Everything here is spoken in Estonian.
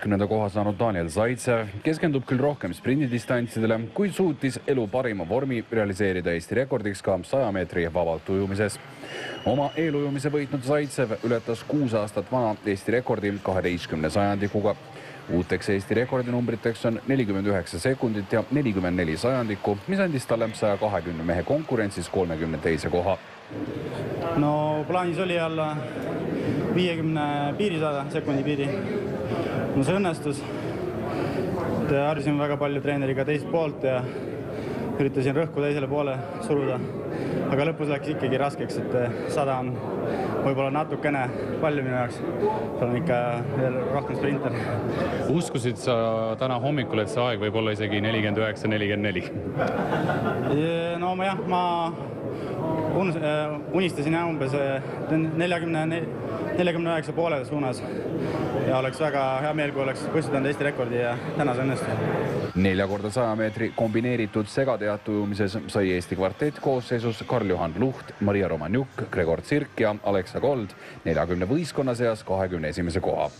kümnenda koha saanud Daniel Zaitsev keskendub küll rohkem sprindidistantsidele, kuid suutis elu parima vormi realiseerida Eesti rekordiks ka saja meetri vabalt ujumises. oma eelujumise võitnud Zaitsev ületas kuus aastat vana Eesti rekordi kaheteistkümne sajandikuga. uuteks Eesti rekordinumbriteks on nelikümmend üheksa sekundit ja nelikümmend neli sajandikku, mis andis talle saja kahekümne mehe konkurentsis kolmekümne teise koha. no plaanis oli alla viiekümne piiri saada, sekundi piiri. no see õnnestus. harjusin väga palju treeneriga teiselt poolt ja üritasin rõhku teisele poole suruda. aga lõpus läks ikkagi raskeks, et sada on võib-olla natukene palju minu jaoks. on ikka veel rohkem sprinter. uskusid sa täna hommikul, et see aeg võib olla isegi nelikümmend üheksa, nelikümmend neli? no ma jah, ma unus, unistasin jah umbes neljakümne, neljakümne üheksa poole suunas ja oleks väga hea meel, kui oleks püstitanud Eesti rekordi ja täna see õnnestus. nelja korda saja meetri kombineeritud segateate ujumises sai Eesti kvartett koosseisus Karl-Juhan Luht, Maria Romanjuk, Gregor Tsirk ja Alexa Gold neljakümne võistkonna seas kahekümne esimese koha